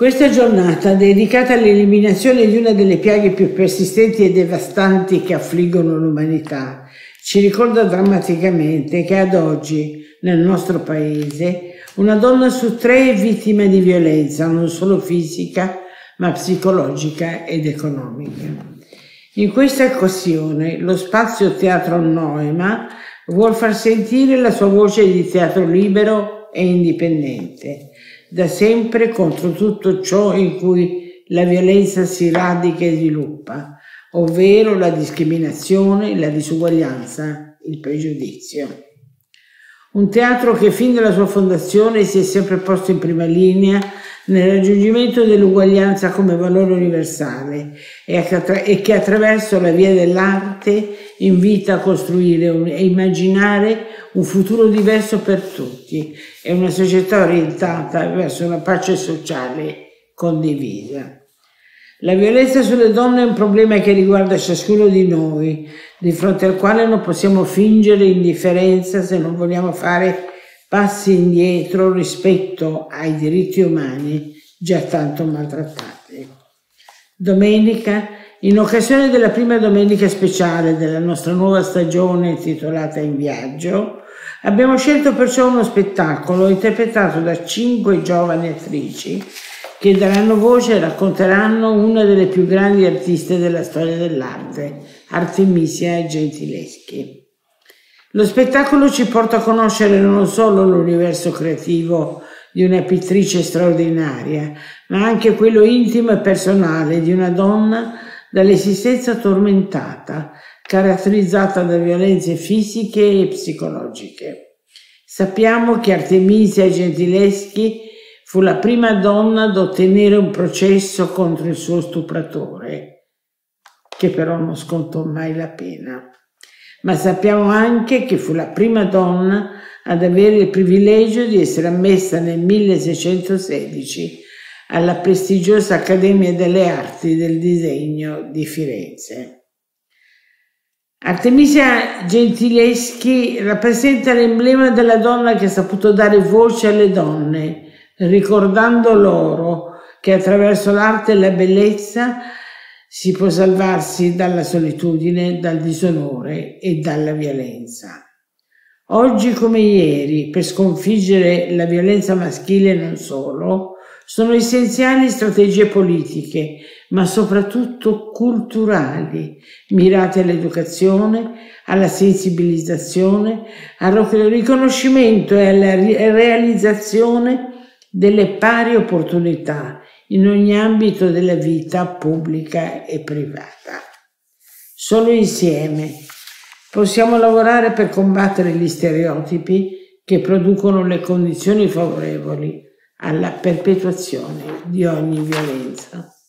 Questa giornata, dedicata all'eliminazione di una delle piaghe più persistenti e devastanti che affliggono l'umanità, ci ricorda drammaticamente che ad oggi, nel nostro paese, una donna su tre è vittima di violenza, non solo fisica, ma psicologica ed economica. In questa occasione, lo spazio Teatro Noema vuol far sentire la sua voce di teatro libero e indipendente da sempre contro tutto ciò in cui la violenza si radica e sviluppa, ovvero la discriminazione, la disuguaglianza, il pregiudizio. Un teatro che fin dalla sua fondazione si è sempre posto in prima linea nel raggiungimento dell'uguaglianza come valore universale e che attraverso la via dell'arte invita a costruire e immaginare un futuro diverso per tutti e una società orientata verso una pace sociale condivisa. La violenza sulle donne è un problema che riguarda ciascuno di noi, di fronte al quale non possiamo fingere indifferenza se non vogliamo fare passi indietro rispetto ai diritti umani già tanto maltrattati. Domenica in occasione della prima domenica speciale della nostra nuova stagione intitolata In viaggio, abbiamo scelto perciò uno spettacolo interpretato da cinque giovani attrici che daranno voce e racconteranno una delle più grandi artiste della storia dell'arte, Artemisia Gentileschi. Lo spettacolo ci porta a conoscere non solo l'universo creativo di una pittrice straordinaria, ma anche quello intimo e personale di una donna dall'esistenza tormentata, caratterizzata da violenze fisiche e psicologiche. Sappiamo che Artemisia Gentileschi fu la prima donna ad ottenere un processo contro il suo stupratore, che però non scontò mai la pena. Ma sappiamo anche che fu la prima donna ad avere il privilegio di essere ammessa nel 1616 alla prestigiosa Accademia delle Arti del Disegno di Firenze. Artemisia Gentileschi rappresenta l'emblema della donna che ha saputo dare voce alle donne, ricordando loro che attraverso l'arte e la bellezza si può salvarsi dalla solitudine, dal disonore e dalla violenza. Oggi come ieri, per sconfiggere la violenza maschile non solo, sono essenziali strategie politiche, ma soprattutto culturali, mirate all'educazione, alla sensibilizzazione, al riconoscimento e alla realizzazione delle pari opportunità in ogni ambito della vita pubblica e privata. Solo insieme possiamo lavorare per combattere gli stereotipi che producono le condizioni favorevoli alla perpetuazione di ogni violenza.